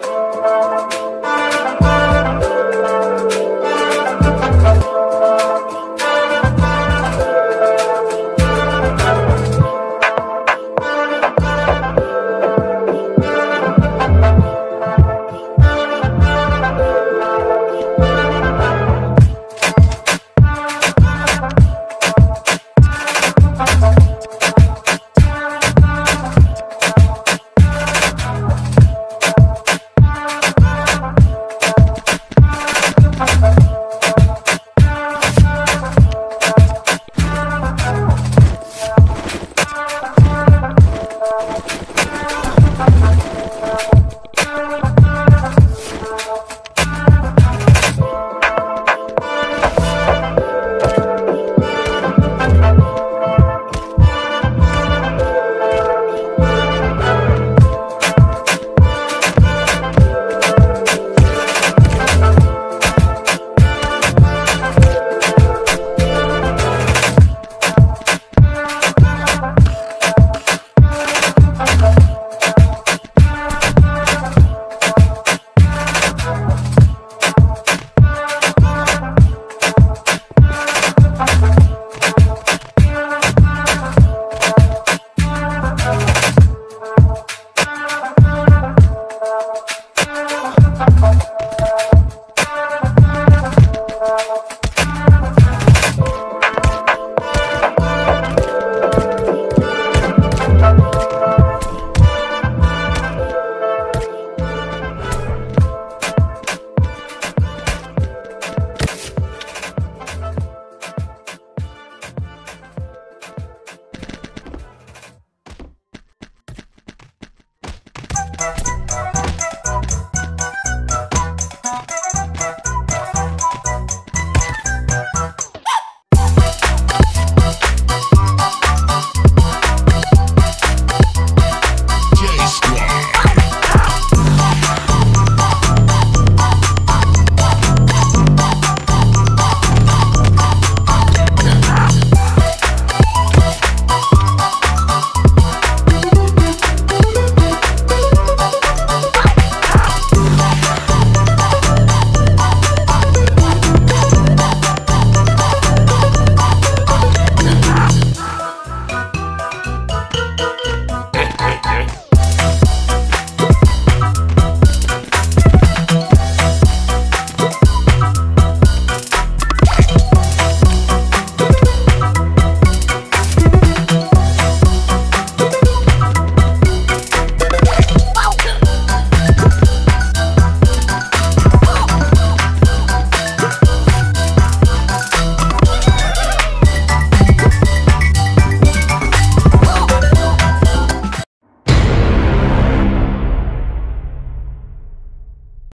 Bye. Bye.